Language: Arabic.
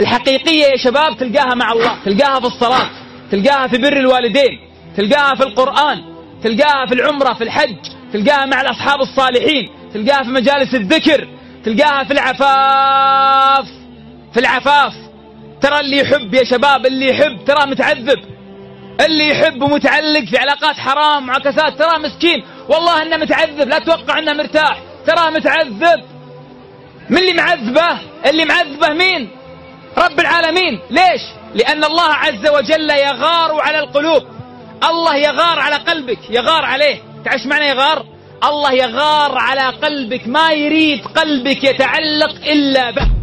الحقيقية يا شباب تلقاها مع الله تلقاها في الصلاة تلقاها في بر الوالدين تلقاها في القرآن تلقاها في العمرة في الحج تلقاها مع الأصحاب الصالحين تلقاها في مجالس الذكر تلقاها في العفاف في العفاف. ترى اللي يحب يا شباب اللي يحب ترى متعذب اللي يحب ومتعلق في علاقات حرام معاكسات ترى مسكين. والله إنه متعذب لا توقع إنه مرتاح ترى متعذب. من اللي معذبه؟ اللي معذبه مين؟ رب العالمين. ليش؟ لأن الله عز وجل يغار على القلوب. الله يغار على قلبك. يغار عليه. تعيش معنى يغار؟ الله يغار على قلبك. ما يريد قلبك يتعلق إلا به.